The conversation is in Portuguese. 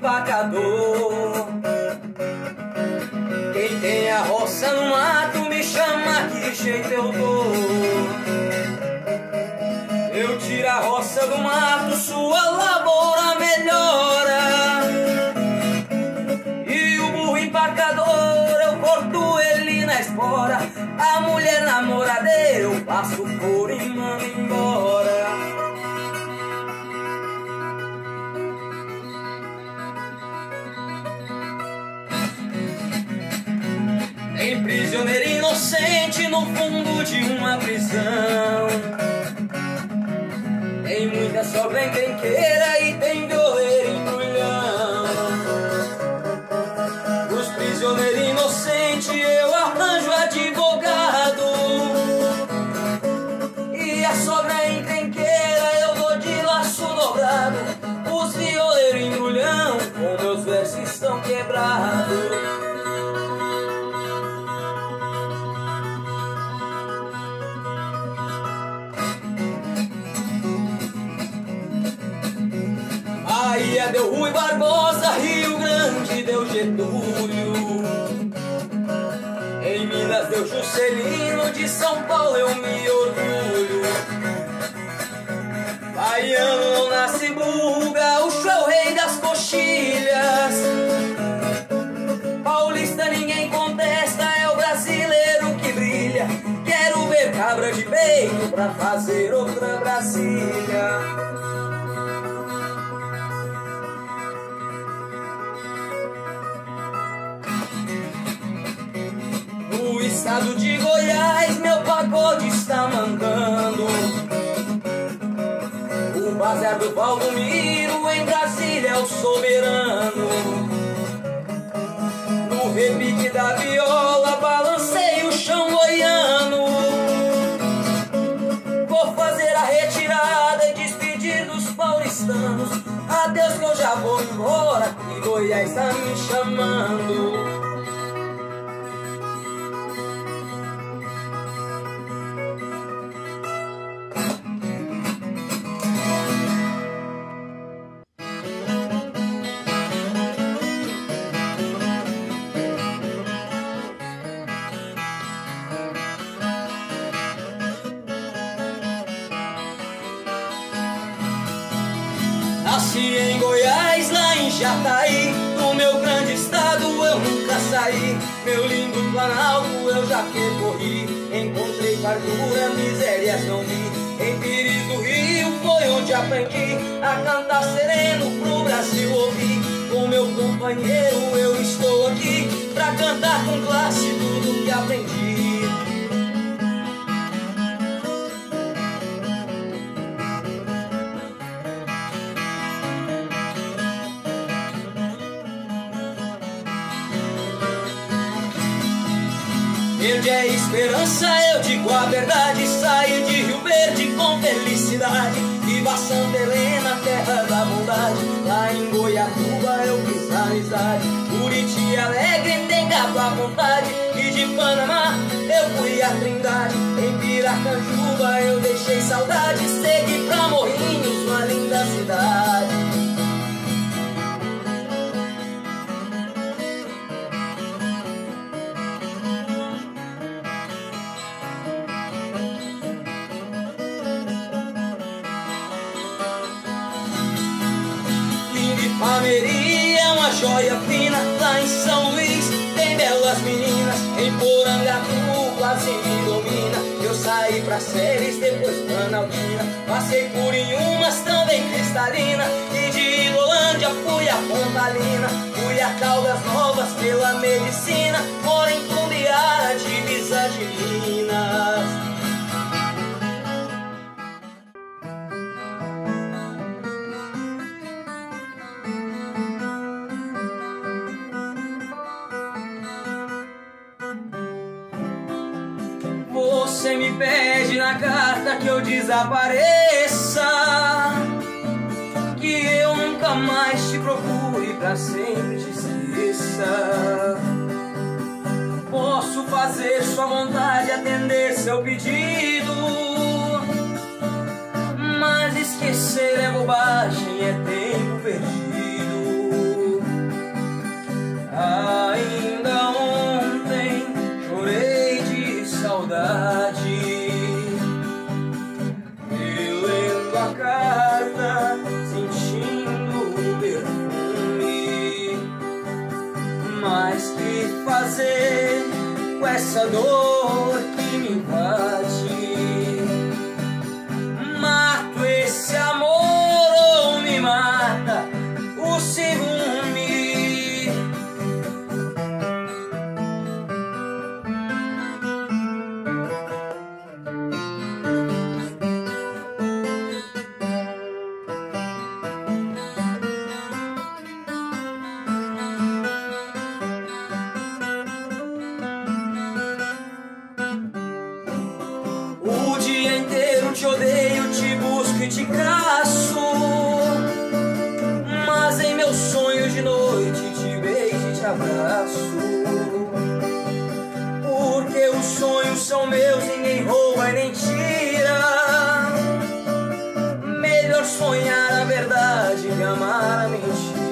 embarcador. Quem tem a roça no mato me chama, que jeito eu dou. Eu tiro a roça do mato, sua inocente no fundo de uma prisão. Tem muita sobra encrenqueira e tem Deu Rui Barbosa, Rio Grande deu Getúlio. Em Minas deu Juscelino, de São Paulo eu me orgulho. Baiano não nasce burro, gaúcho é o rei das coxilhas. Paulista ninguém contesta, é o brasileiro que brilha. Quero ver cabra de peito pra fazer outra Brasília. Estado de Goiás, meu pagode está mandando. O bazar do Valdomiro em Brasília é o soberano. No repique da viola, balancei o chão goiano. Vou fazer a retirada e despedir dos paulistanos. Adeus que eu já vou embora, que Goiás está me chamando. Nasci em Goiás, lá em Jataí. Do meu grande estado eu nunca saí. Meu lindo Planalto eu já percorri. Encontrei fartura, misérias não vi. Em Pires do Rio foi onde aprendi A cantar sereno pro Brasil ouvir. Com meu companheiro eu estou aqui Pra cantar com classe tudo que aprendi Verde é esperança, eu digo a verdade. Saí de Rio Verde com felicidade. Viva Santa Helena, terra da bondade. Lá em Goiatuba eu fiz amizade. Buriti alegre, tem gato à vontade. E de Panamá eu fui a Trindade. Em Piracanjuba eu deixei saudade. Segui pra Morrinhos, uma linda cidade. Palmeirinha é uma joia fina Lá em São Luís tem belas meninas Em Porangatu quase me domina. Eu saí pra séries, depois Planaltina Passei por Inhumas, também Cristalina E de Idolândia fui a Pontalina. Fui a Caldas Novas pela medicina Moro em Cumbiara, divisa de Minas Você me pede na carta que eu desapareça. Que eu nunca mais te procure pra sempre te esqueça Posso fazer sua vontade, atender seu pedido. Mas esquecer é bobagem, é tempo perdido. Ainda ontem chorei de saudade. Essa dor que me invade? Te caço. Mas em meus sonhos de noite te beijo e te abraço. Porque os sonhos são meus, ninguém rouba e nem tira. Melhor sonhar a verdade que amar a mentira.